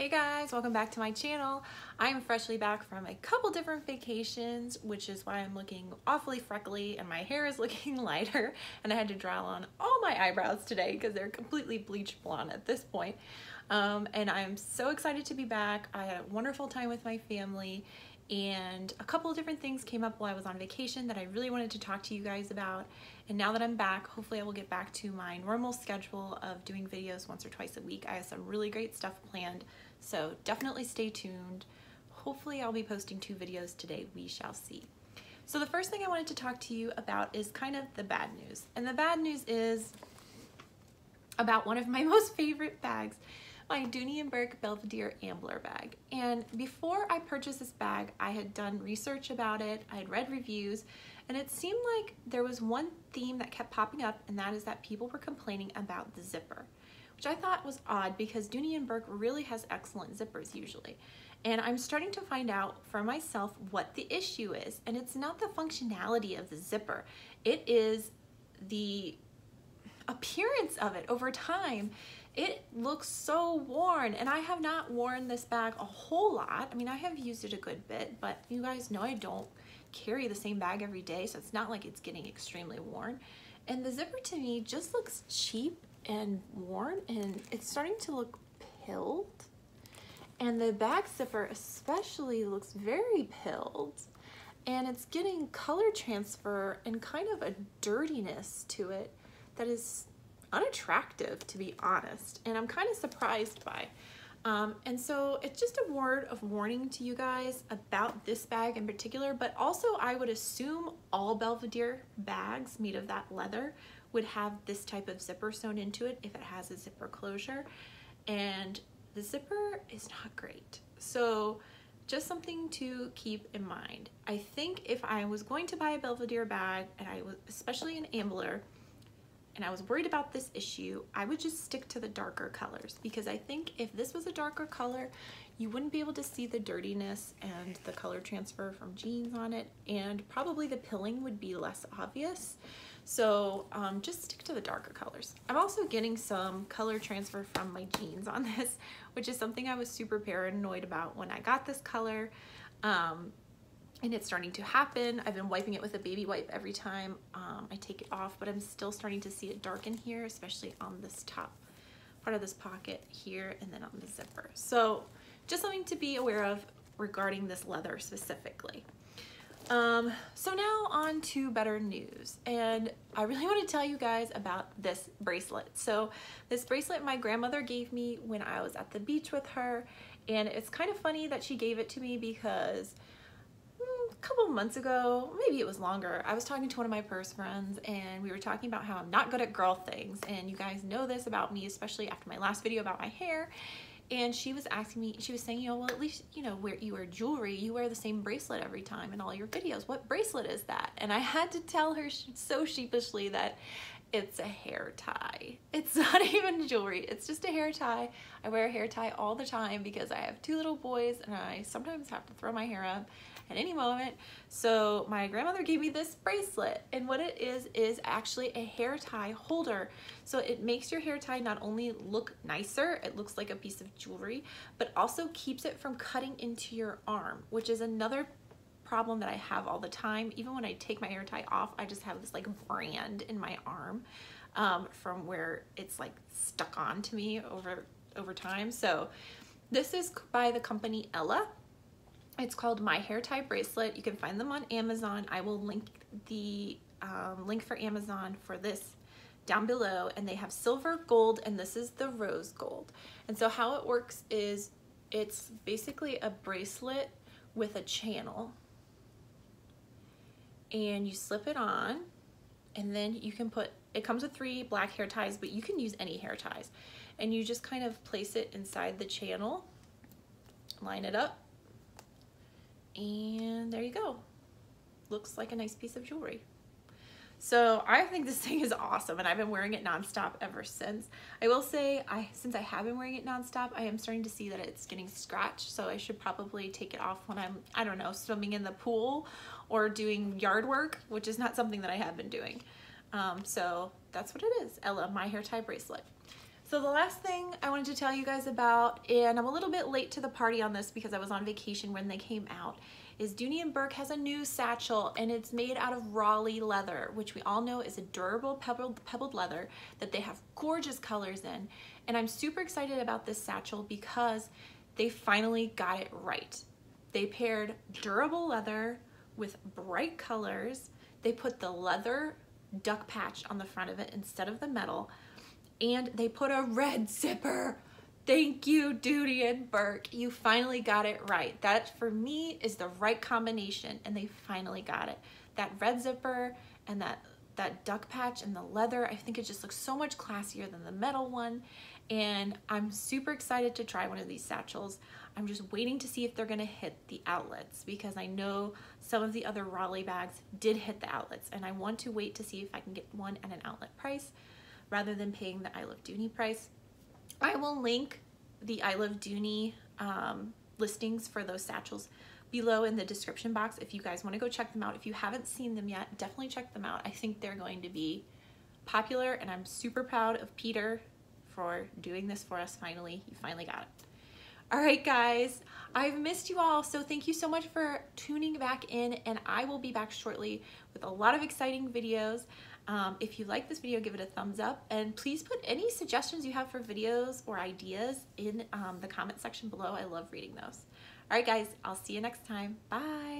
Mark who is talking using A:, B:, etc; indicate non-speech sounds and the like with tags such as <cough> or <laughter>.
A: Hey guys, welcome back to my channel. I'm freshly back from a couple different vacations, which is why I'm looking awfully freckly and my hair is <laughs> looking lighter and I had to draw on all my eyebrows today because they're completely bleached blonde at this point. Um, and I'm so excited to be back. I had a wonderful time with my family and a couple of different things came up while I was on vacation that I really wanted to talk to you guys about. And now that I'm back, hopefully I will get back to my normal schedule of doing videos once or twice a week. I have some really great stuff planned so definitely stay tuned. Hopefully I'll be posting two videos today. We shall see. So the first thing I wanted to talk to you about is kind of the bad news. And the bad news is about one of my <laughs> most favorite bags, my Bourke Belvedere Ambler bag. And before I purchased this bag, I had done research about it, I had read reviews, and it seemed like there was one theme that kept popping up, and that is that people were complaining about the zipper which I thought was odd because Bourke really has excellent zippers usually. And I'm starting to find out for myself what the issue is. And it's not the functionality of the zipper. It is the appearance of it over time. It looks so worn and I have not worn this bag a whole lot. I mean, I have used it a good bit, but you guys know I don't carry the same bag every day, so it's not like it's getting extremely worn. And the zipper to me just looks cheap and worn and it's starting to look pilled. And the back zipper especially looks very pilled and it's getting color transfer and kind of a dirtiness to it that is unattractive to be honest and I'm kind of surprised by. Um, and so it's just a word of warning to you guys about this bag in particular, but also I would assume all Belvedere bags made of that leather would have this type of zipper sewn into it if it has a zipper closure. And the zipper is not great. So just something to keep in mind. I think if I was going to buy a Belvedere bag, and I was especially an Ambler, and I was worried about this issue, I would just stick to the darker colors because I think if this was a darker color, you wouldn't be able to see the dirtiness and the color transfer from jeans on it, and probably the pilling would be less obvious. So um, just stick to the darker colors. I'm also getting some color transfer from my jeans on <laughs> this, which is something I was super paranoid about when I got this color. Um, and it's starting to happen. I've been wiping it with a baby wipe every time um, I take it off, but I'm still starting to see it darken here, especially on this top part of this pocket here and then on the zipper. So just something to be aware of regarding this leather specifically. Um, so now on to better news. And I really <laughs> want to tell you guys about this bracelet. So this bracelet my grandmother gave me when I was at the beach with her. And it's kind of funny that she gave it to me because a couple months ago, maybe it was longer, I was talking to one of my purse friends and we were talking about how I'm not good at girl things. And you guys know this about me, especially after my last video about my hair and she was asking me she was saying you know well at least you know where you wear jewelry you wear the same bracelet every time in all your videos what bracelet is that and i had to tell her so sheepishly that it's a hair tie it's <laughs> not even jewelry it's just a hair tie i wear a hair tie all the time because i have two little boys and i sometimes have to throw my hair up at any moment. So my grandmother gave me this bracelet and what it is is actually a hair tie holder. So it makes your hair tie not only look nicer, it looks like a piece of jewelry, but also keeps it from cutting into your arm, which is another problem that I have all the time. Even when I take my hair tie off, I just have this like brand in my arm um, from where it's like stuck on to me over, over time. So this is by the company Ella it's called My Hair Tie Bracelet. You can find them on Amazon. I will link the um, link for Amazon for this down below and they have silver gold and this is the rose gold. And so how it works is it's basically a bracelet with a channel and you slip it on and then you can put, it comes with three black hair ties, but you can use any hair ties. And you just kind of place it inside the channel, line it up, and there you go. Looks like a nice piece of jewelry. So I think this <laughs> thing is awesome and I've been wearing it nonstop ever since. I will say, I since I have been wearing it nonstop, I am starting to see that it's getting scratched. So I should probably take it off when I'm, I don't know, swimming in the pool or doing yard work, which is not something that I have been doing. Um, so that's what it is, Ella, my hair tie bracelet. So the last thing I wanted to tell you guys about, and I'm a little bit late to the party on this because I was on vacation when they came out, is Dooney and Bourke has a new satchel and it's made out of Raleigh leather, which we all know is a durable pebbled, pebbled leather that they have gorgeous colors in. And I'm super excited about this satchel because they finally got it right. They paired durable leather with bright colors. They put the leather duck patch on the front of it instead of the metal. And they put a red zipper Thank you, Dooney and Bourke. You finally got it right. That, for me, is the right combination, and they finally got it. That red zipper and that, that duck patch and the leather, I think it just looks so much classier than the metal one, and I'm super excited to try one of these satchels. I'm just waiting to see if they're gonna hit the outlets because I know some of the other Raleigh bags did hit the outlets, and I want to wait to see if I can get one at an outlet price rather than paying the I Love Dooney price. I will link the I Love Dooney um, listings for those satchels below in the description box if you guys want to go check them out. If you haven't seen them yet, definitely check them out. I think they're going to be popular and I'm super proud of Peter for doing this for us finally. He finally got it. All right, guys, I've missed you all, so thank you so much for tuning back in, and I will be back shortly with a lot of exciting videos. Um, if you like this video, give it a thumbs up and please put any suggestions you have for videos or ideas in um, the comment section below. I love reading those. All right, guys, I'll see you next time. Bye.